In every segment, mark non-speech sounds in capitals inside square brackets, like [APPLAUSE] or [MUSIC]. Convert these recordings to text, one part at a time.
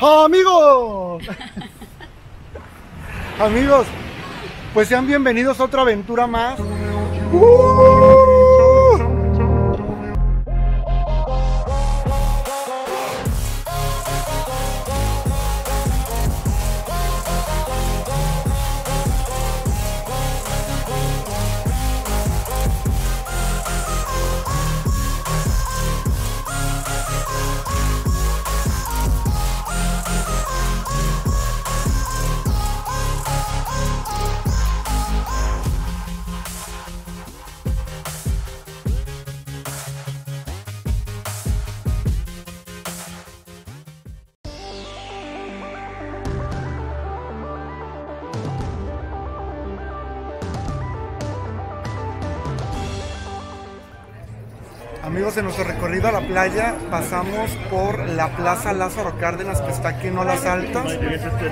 Amigos, [LAUGHS] amigos, pues sean bienvenidos a otra aventura más. ¡Uh! En nuestro recorrido a la playa pasamos por la Plaza Lázaro Cárdenas que está aquí en Olas Altas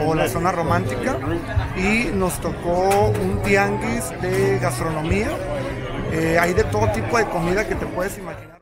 o la zona romántica y nos tocó un tianguis de gastronomía. Eh, hay de todo tipo de comida que te puedes imaginar.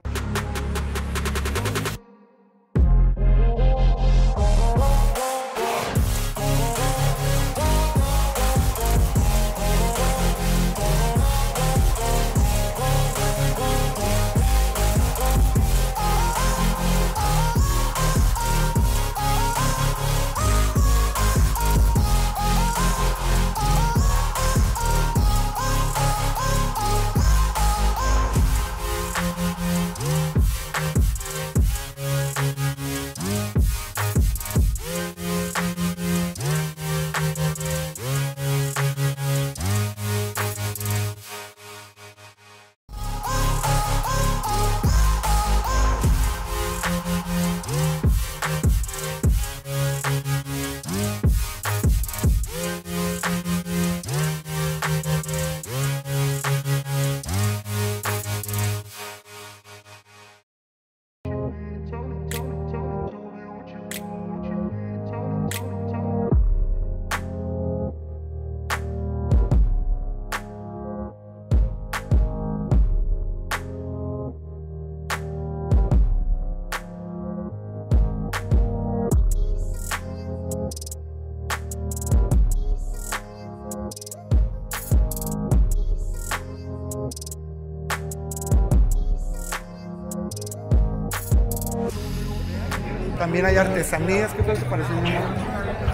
También hay artesanías. ¿Qué tal te parece?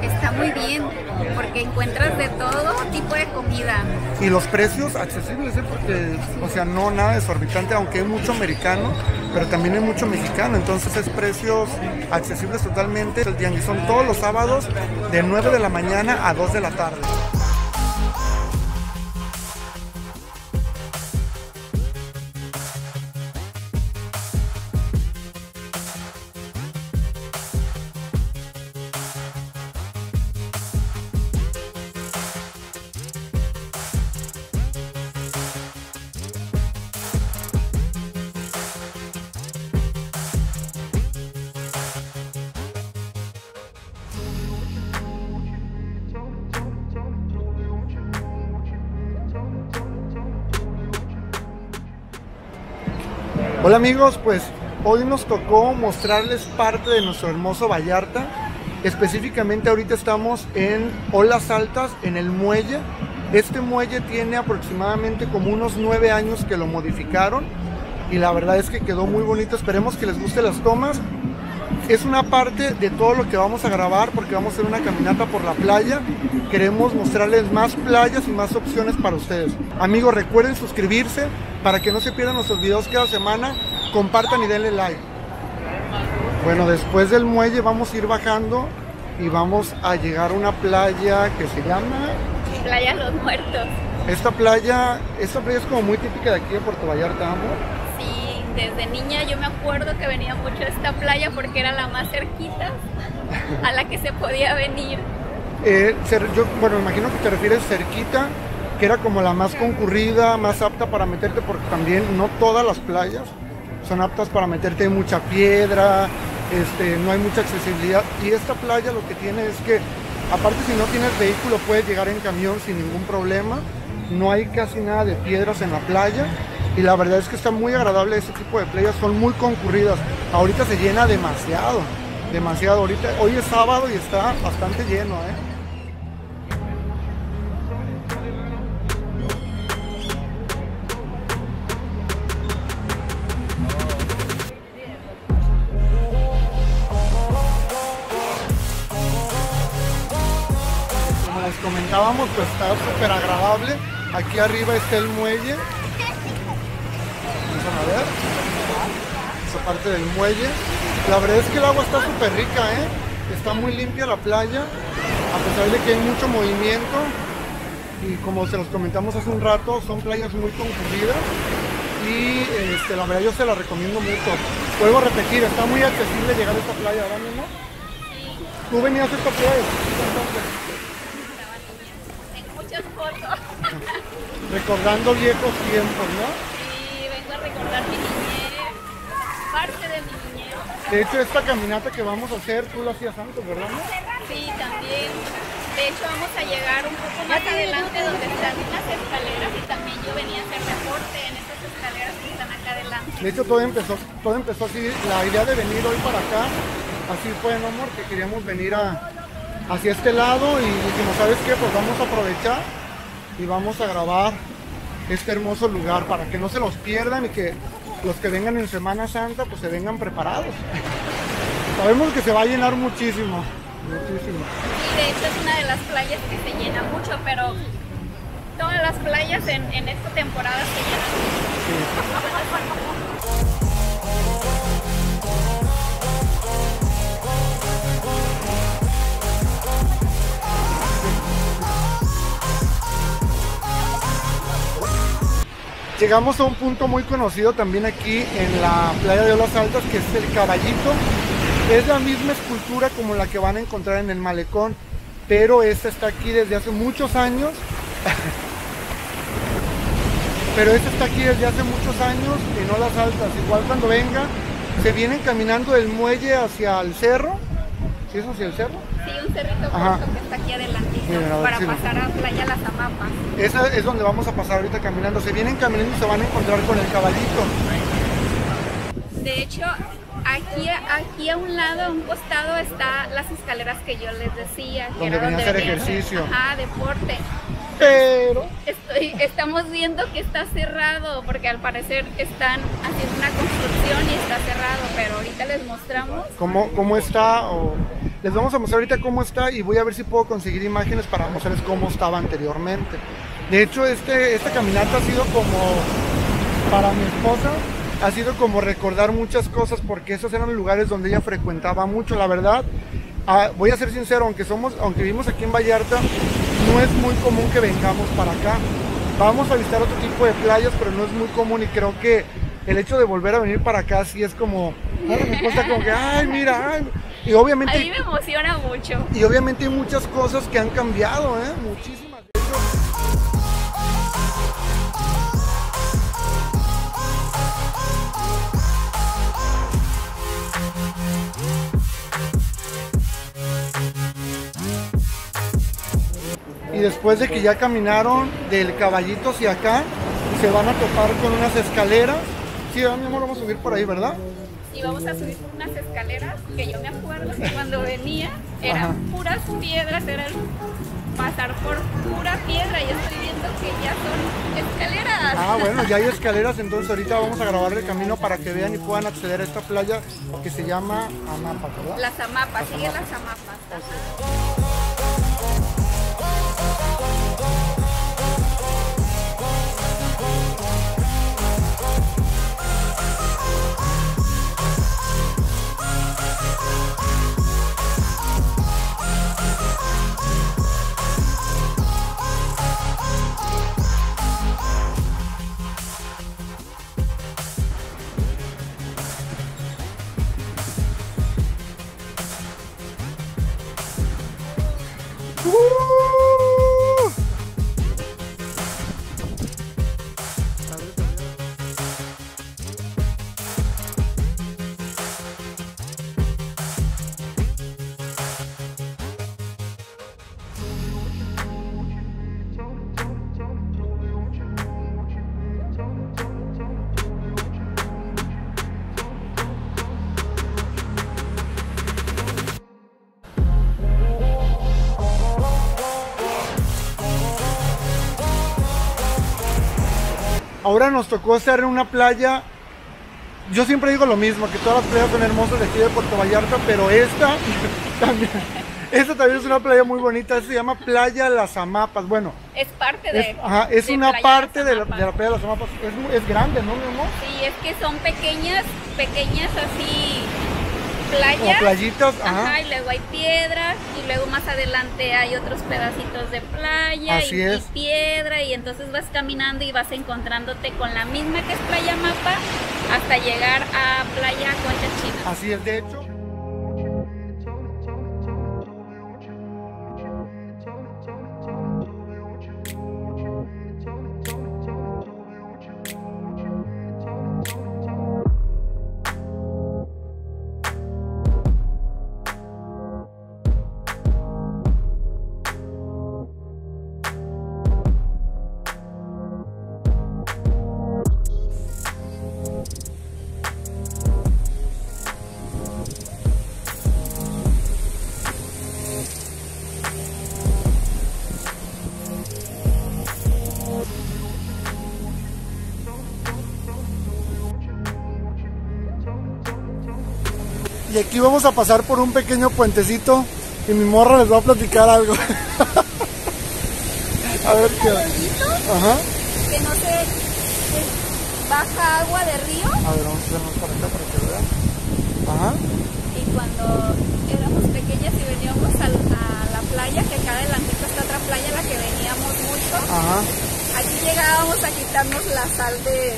Está muy bien, porque encuentras de todo tipo de comida. Y los precios accesibles, ¿eh? porque, o sea, no nada exorbitante, aunque hay mucho americano, pero también hay mucho mexicano, entonces es precios accesibles totalmente. El tianguis son todos los sábados de 9 de la mañana a 2 de la tarde. Hola amigos, pues hoy nos tocó mostrarles parte de nuestro hermoso Vallarta. Específicamente ahorita estamos en Olas Altas, en el muelle. Este muelle tiene aproximadamente como unos nueve años que lo modificaron y la verdad es que quedó muy bonito. Esperemos que les guste las tomas. Es una parte de todo lo que vamos a grabar porque vamos a hacer una caminata por la playa. Queremos mostrarles más playas y más opciones para ustedes. Amigos, recuerden suscribirse, para que no se pierdan nuestros videos cada semana, compartan y denle like. Bueno, después del muelle vamos a ir bajando y vamos a llegar a una playa que se llama... Playa Los Muertos. Esta playa, esta playa es como muy típica de aquí de Puerto Vallarta, amor. Desde niña yo me acuerdo que venía mucho a esta playa porque era la más cerquita a la que se podía venir. Eh, yo, bueno, imagino que te refieres cerquita que era como la más concurrida, más apta para meterte, porque también no todas las playas son aptas para meterte, hay mucha piedra, este, no hay mucha accesibilidad. Y esta playa lo que tiene es que, aparte si no tienes vehículo, puedes llegar en camión sin ningún problema. No hay casi nada de piedras en la playa. Y la verdad es que está muy agradable ese tipo de playas, son muy concurridas. Ahorita se llena demasiado. demasiado. Ahorita, hoy es sábado y está bastante lleno, ¿eh? Como les comentábamos, pues está súper agradable. Aquí arriba está el muelle. Vamos a ver. Esa parte del muelle. La verdad es que el agua está súper rica, ¿eh? Está muy limpia la playa, a pesar de que hay mucho movimiento. Y como se los comentamos hace un rato, son playas muy concurridas. Y este, la verdad yo se la recomiendo mucho. Vuelvo a repetir, está muy accesible llegar a esta playa, ¿verdad, mi amor? ¿Tú venías a esta playa? Entonces, En muchas fotos. recordando viejos tiempos, ¿no? Y vengo a recordar mi niñez, parte de mi niñez. De hecho, esta caminata que vamos a hacer, tú la hacías antes, ¿verdad? no? Sí, también. De hecho, vamos a llegar un poco más adelante donde están las escaleras y también yo venía a hacer deporte en esas escaleras que están acá adelante. De hecho, todo empezó, todo empezó así. La idea de venir hoy para acá, así fue, ¿no, amor? Que queríamos venir a, hacia este lado y dijimos, ¿sabes qué? Pues vamos a aprovechar y vamos a grabar este hermoso lugar para que no se los pierdan y que los que vengan en Semana Santa, pues se vengan preparados. Sabemos que se va a llenar muchísimo, muchísimo. Y de hecho es una de las playas que se llena mucho, pero todas las playas en, en esta temporada se llenan mucho. Llegamos a un punto muy conocido también aquí en la playa de Olas Altas, que es el caballito. Es la misma escultura como la que van a encontrar en el malecón, pero esta está aquí desde hace muchos años. [LAUGHS] pero esta está aquí desde hace muchos años en Olas Altas. Igual cuando venga, se vienen caminando del muelle hacia el cerro. ¿Sí es hacia el cerro? Sí, un cerrito corto que está aquí adelantito para pasar a Playa Las Amapas. Esa es donde vamos a pasar ahorita caminando. Se vienen caminando y se van a encontrar con el caballito. De hecho, aquí, aquí a un lado, a un costado, están las escaleras que yo les decía. Que Donde era venía a hacer venía ejercicio. Ajá, deporte. Pero Estoy, estamos viendo que está cerrado porque al parecer están haciendo una construcción y está cerrado, pero ahorita les mostramos. cómo, cómo está o les vamos a mostrar ahorita cómo está y voy a ver si puedo conseguir imágenes para mostrarles cómo estaba anteriormente. De hecho, este, esta caminata ha sido como para mi esposa, ha sido como recordar muchas cosas porque esos eran lugares donde ella frecuentaba mucho, la verdad. ah, voy a ser sincero, aunque somos, aunque vivimos aquí en Vallarta, no es muy común que vengamos para acá. Vamos a visitar otro tipo de playas, pero no es muy común y creo que el hecho de volver a venir para acá sí es como, mi esposa como que, ay, mira, ay. Y obviamente A mí me emociona mucho. y obviamente hay muchas cosas que han cambiado, ¿eh? Muchísimas. De hecho, Y después de que ya caminaron del caballito hacia acá, se van a topar con unas escaleras. Sí, ¿verdad, mi amor, vamos a subir por ahí, ¿verdad? Y vamos a subir por unas escaleras que yo me acuerdo que cuando venía eran Ajá. puras piedras, era pasar por pura piedra y estoy viendo que ya son escaleras. Ah, bueno, ya hay escaleras, entonces ahorita vamos a grabar el camino para que vean y puedan acceder a esta playa que se llama Anapa, ¿verdad? Las amapas, sigue las amapas. Ahora nos tocó estar en una playa. Yo siempre digo lo mismo, que todas las playas son hermosas de aquí de Puerto Vallarta, pero esta [LAUGHS] también. Esta también es una playa muy bonita, se llama Playa Las Amapas. Bueno, Es parte de. es, ajá, es de una Playa parte de la, de la Playa Las Amapas. Es, es grande, ¿no, mi amor? Sí, es que son pequeñas, pequeñas así Playas. playitas, Ajá, ajá. y luego hay piedras y luego más adelante hay otros pedacitos de playa Así y, y piedra y entonces vas caminando y vas encontrándote con la misma que es Playa Mapa hasta llegar a Playa Concha China. Así es, de hecho. Aquí vamos a pasar por un pequeño puentecito y mi morra les va a platicar algo. [LAUGHS] a ver qué. Ajá. Que no se baja agua de río A ver, vamos a hacernos para acá para que vean. Ajá. y cuando éramos pequeñas y veníamos al- a, la playa, que acá adelantito está otra playa a la que veníamos mucho, Ajá. aquí llegábamos a quitarnos la sal de...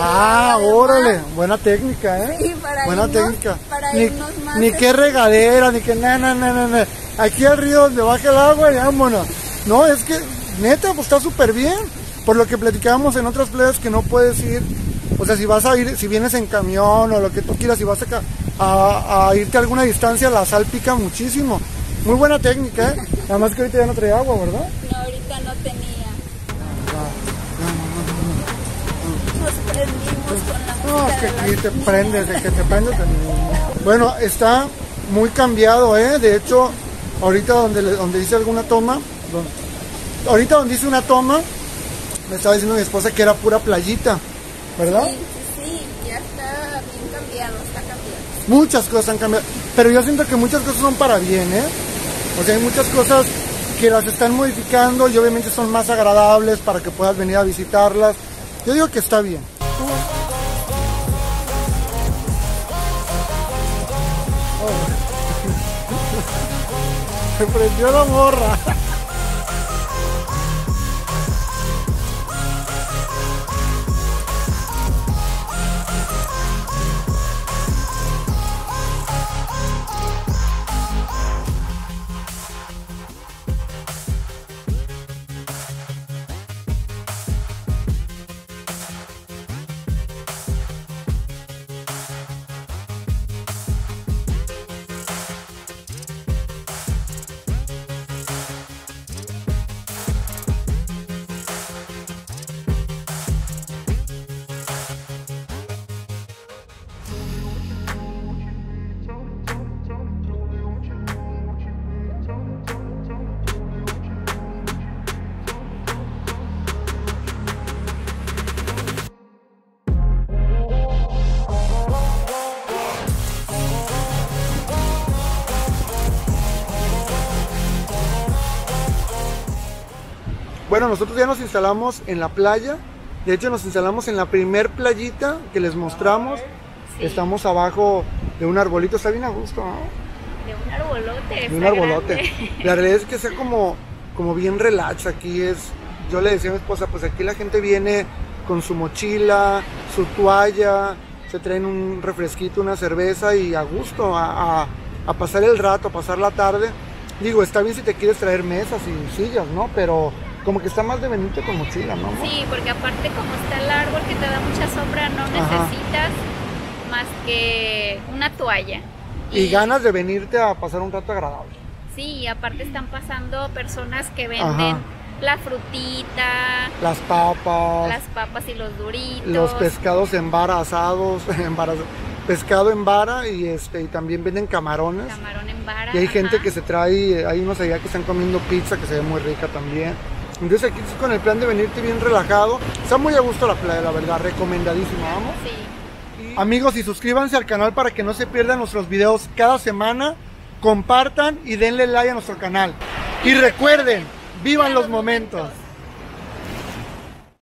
Ah, órale. Buena técnica, ¿eh? Sí, para Buena irnos- técnica. para ni, irnos más ni de- qué regadera, ni que na, na, na, na, na. Aquí al río donde baja el agua y vámonos. No, es que, neta, pues está súper bien. Por lo que platicábamos en otras playas que no puedes ir. O sea, si vas a ir, si vienes en camión o lo que tú quieras, si vas a, a irte a alguna distancia, la sal pica muchísimo. Muy buena técnica, ¿eh? [LAUGHS] Nada más que ahorita ya no trae agua, ¿verdad? No, ahorita no tenía. Nos prendimos con la No, es que aquí te prendes, de que te prendes. de- Bueno, está muy cambiado, ¿eh? De hecho, ahorita donde, donde hice alguna toma, donde- ahorita donde hice una toma, me estaba diciendo mi esposa que era pura playita, ¿verdad? Sí, sí, sí, ya está bien cambiado, está cambiado. Muchas cosas han cambiado, pero yo siento que muchas cosas son para bien, ¿eh? O sea, hay muchas cosas que las están modificando y obviamente son más agradables para que puedas venir a visitarlas. Yo digo que está bien. Se prendió la morra. Bueno, nosotros ya nos instalamos en la playa. De hecho, nos instalamos en la primer playita que les mostramos. Sí. Estamos abajo de un arbolito. Está bien a gusto, ¿no? De un arbolote. De un arbolote. grande. [LAUGHS] La realidad es que sea como, como bien relax. Aquí es. Yo le decía a mi esposa, pues aquí la gente viene con su mochila, su toalla, se traen un refresquito, una cerveza y a gusto, a, a- a pasar el rato, a pasar la tarde. Digo, está bien si te quieres traer mesas y sillas, ¿no? Pero como que está más de venirte con mochila, ¿no? Sí, porque aparte como está el árbol que te da mucha sombra, no Ajá. necesitas más que una toalla. Y ganas de venirte a pasar un rato agradable. Sí, y aparte están pasando personas que Ajá. venden la frutita, Las papas, las papas y los duritos. los pescados en vara- [LAUGHS] pescado en vara y este y también venden camarones. Camarón en vara. Y hay gente que se trae, hay unos allá que están comiendo pizza que se ve muy rica también. Entonces aquí estás con el plan de venirte bien relajado. Está muy a gusto la playa, la verdad, recomendadísima, vamos. Sí. Amigos, y suscríbanse al canal para que no se pierdan nuestros videos cada semana. Compartan y denle like a nuestro canal. Y recuerden, vivan los momentos.